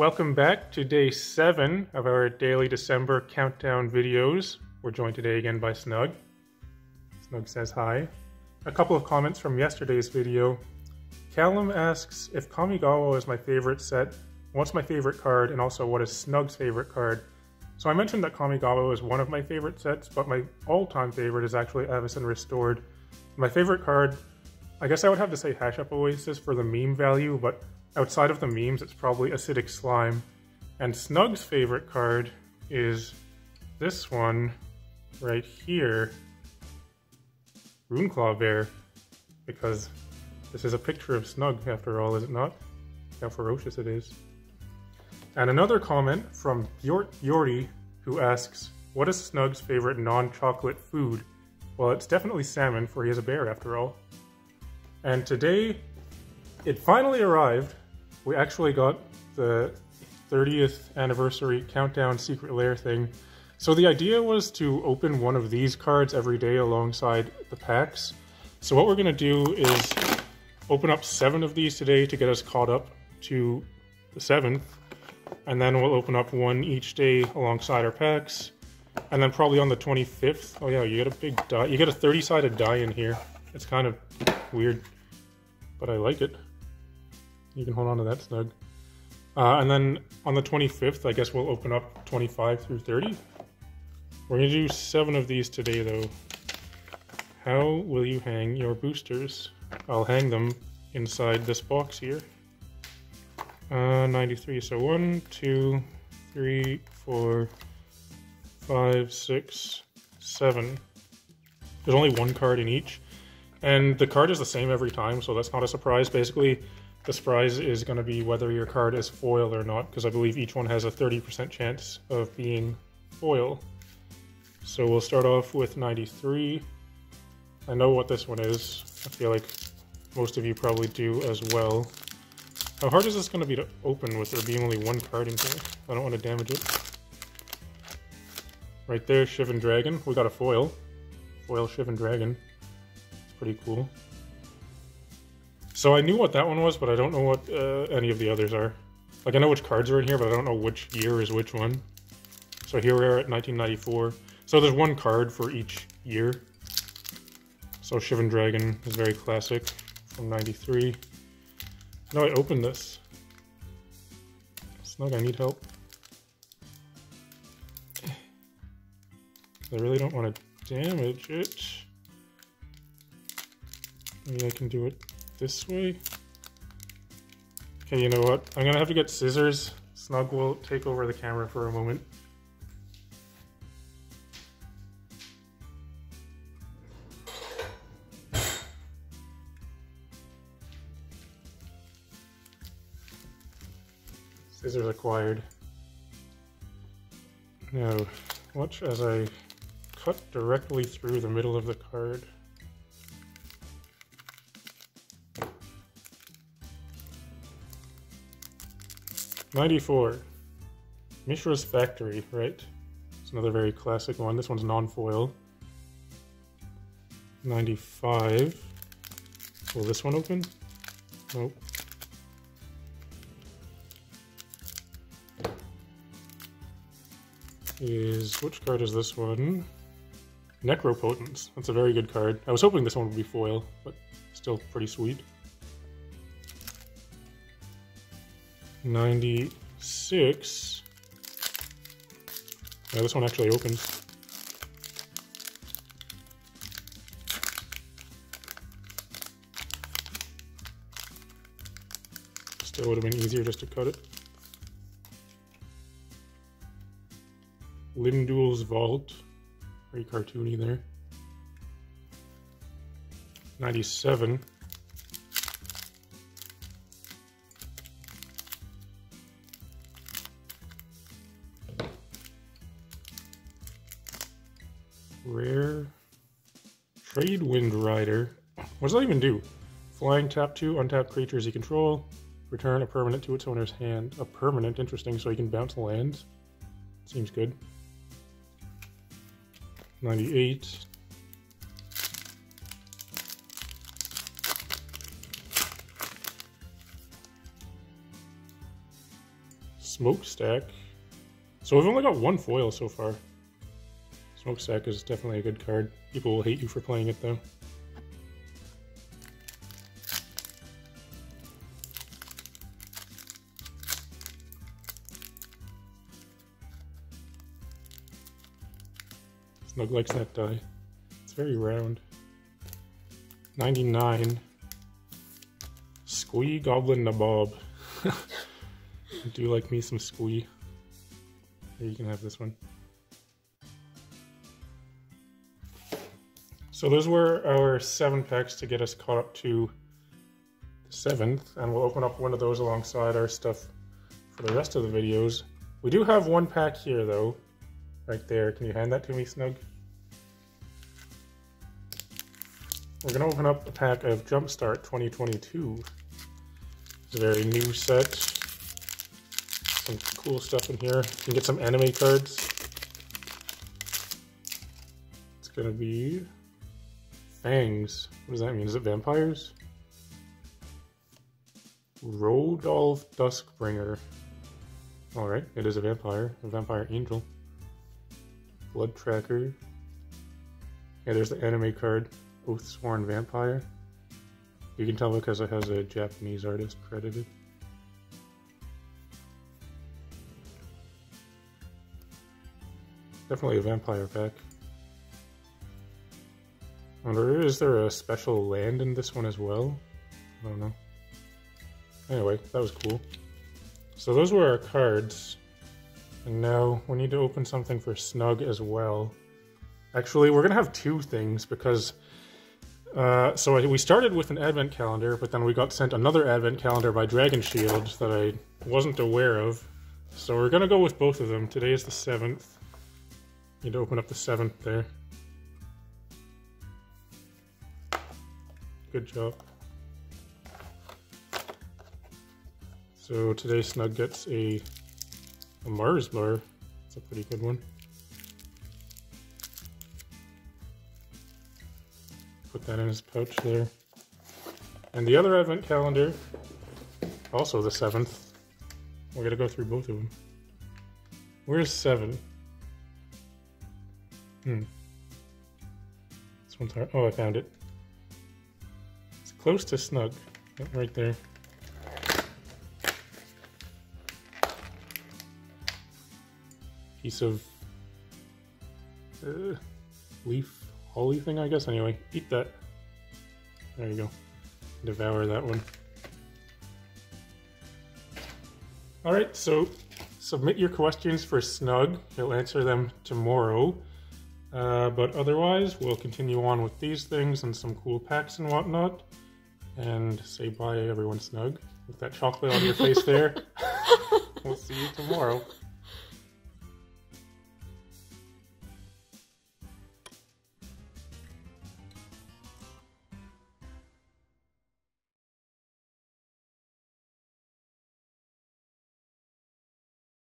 welcome back to day seven of our daily December countdown videos. We're joined today again by Snug. Snug says hi. A couple of comments from yesterday's video. Callum asks if Kamigawa is my favorite set, what's my favorite card, and also what is Snug's favorite card. So I mentioned that Kamigawa is one of my favorite sets, but my all-time favorite is actually Avacyn Restored. My favorite card, I guess I would have to say Hashep Oasis for the meme value, but outside of the memes, it's probably Acidic Slime. And Snug's favorite card is this one right here, Runeclaw Bear, because this is a picture of Snug after all, is it not? How ferocious it is. And another comment from Yori, who asks, What is Snug's favorite non chocolate food? Well, it's definitely salmon, for he is a bear after all. And today, it finally arrived. We actually got the 30th anniversary countdown secret lair thing. So the idea was to open one of these cards every day alongside the packs. So what we're going to do is open up seven of these today to get us caught up to the seventh and then we'll open up one each day alongside our packs. And then probably on the 25th, oh yeah, you get a big die. You get a 30-sided die in here. It's kind of weird, but I like it. You can hold on to that snug. Uh, and then on the 25th, I guess we'll open up 25 through 30. We're going to do seven of these today, though. How will you hang your boosters? I'll hang them inside this box here. Uh, 93. So one, two, three, four, five, six, seven. There's only one card in each. And the card is the same every time, so that's not a surprise. Basically, the surprise is going to be whether your card is foil or not, because I believe each one has a 30% chance of being foil. So we'll start off with 93. I know what this one is. I feel like most of you probably do as well. How hard is this going to be to open with there being only one card in here? I don't want to damage it. Right there, Shivan Dragon. We got a foil. Foil Shivan Dragon. It's pretty cool. So I knew what that one was, but I don't know what uh, any of the others are. Like, I know which cards are in here, but I don't know which year is which one. So here we are at 1994. So there's one card for each year. So Shivan Dragon is very classic from 93. No, I opened this. Snug, I need help. I really don't want to damage it. Maybe I can do it this way. Okay, you know what? I'm gonna have to get scissors. Snug will take over the camera for a moment. Scissors acquired. Now, watch as I cut directly through the middle of the card. Ninety-four. Mishra's Factory, right? It's another very classic one. This one's non-foil. 95. Will this one open? Nope. is, which card is this one? Necropotence. That's a very good card. I was hoping this one would be foil, but still pretty sweet. 96. Yeah, this one actually opens. Still would have been easier just to cut it. Lim-Dûl's Vault. Very cartoony there. 97. Rare. Tradewind Rider. What does that even do? Flying, tap two, untap creatures you control. Return a permanent to its owner's hand. A permanent, interesting, so you can bounce land. Seems good. 98. Smokestack. So we've only got one foil so far. Smokestack is definitely a good card. People will hate you for playing it though. Snug likes that die. It's very round. 99. Squee Goblin Nabob. I do like me some Squee. Here, you can have this one. So those were our seven packs to get us caught up to the seventh, and we'll open up one of those alongside our stuff for the rest of the videos. We do have one pack here though, right there. Can you hand that to me, Snug? We're to open up a pack of Jumpstart 2022. It's a very new set. Some cool stuff in here. You can get some anime cards. It's to be Fangs. What does that mean? Is it vampires? Rodolf Duskbringer. Alright, it is a vampire. A vampire angel. Blood Tracker. Yeah, there's the anime card. Oathsworn Vampire. You can tell because it has a Japanese artist credited. Definitely a vampire pack. I wonder, is there a special land in this one as well? I don't know. Anyway, that was cool. So those were our cards. And now we need to open something for Snug as well. Actually, we're going to have two things because uh, so we started with an advent calendar, but then we got sent another advent calendar by Dragon Shield that I wasn't aware of. So we're gonna go with both of them. Today is the 7th. Need to open up the 7th there. Good job. So today Snug gets a, a Mars bar. It's a pretty good one. Put that in his pouch there. And the other advent calendar, also the 7th. We're to go through both of them. Where's 7? Hmm. This one's hard. Oh, I found it. Close to Snug. Right there. Piece of uh, leaf holy thing, I guess. Anyway, eat that. There you go. Devour that one. Alright, so submit your questions for Snug. He'll answer them tomorrow. Uh, but otherwise, we'll continue on with these things and some cool packs and whatnot. And say bye, everyone, Snug. With that chocolate on your face there.